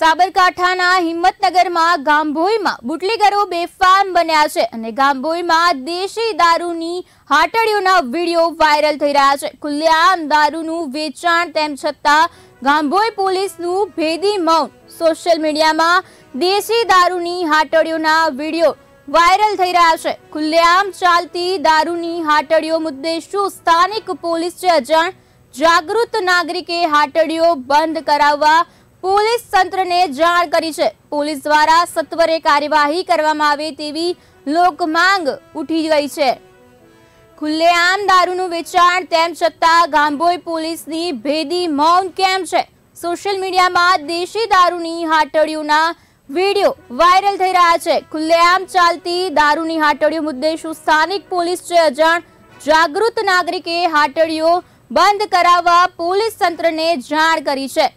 સાબરકાંઠાના હિંમતનગરમાં ગાંભોઈમાં બુટલેગરો બેફામ બન્યા છે અને ગાંભોઈમાં દેશી દારૂની હાટડીઓના વીડિયો વાયરલ થઈ રહ્યા છે. ખુલ્લેઆમ દારૂનું વેચાણ તેમ છતાં ગાંભોઈ પોલીસનું ભેદી મૌન. સોશિયલ મીડિયામાં દેશી દારૂની હાટડીઓના વીડિયો વાયરલ થઈ રહ્યા છે. ખુલ્લેઆમ ચાલતી દારૂની હાટડીઓ મુદ્દે શું સ્થાનિક પોલીસ છે અજાણ જાગૃત નાગરિકે હાટડીઓ બંધ કરાવવા પોલીસ તંત્રને જાણ કરી છે. પોલીસ દ્વારા સત્વરે કાર્યવાહી કરવામાં આવે તેવી લોકમાંગ ઉઠી ગઈ છે. ખુલ્લેઆમ દારૂનું વેચાણ તેમ છતાં ગાંભોઈ પોલીસની ભેદી મૌન કેમ છે? સોશિયલ મીડિયામાં દેશી દારૂની હાટડીઓના વીડિયો વાયરલ થઈ રહ્યા છે. ખુલ્લેઆમ ચાલતી દારૂની હાટડીઓ મુદ્દે શું સ્થાનિક પોલીસ છે અજાણ? જાગૃત નાગરિકે હાટડીઓ બંધ કરાવવા પોલીસ તંત્રને જાણ કરી છે.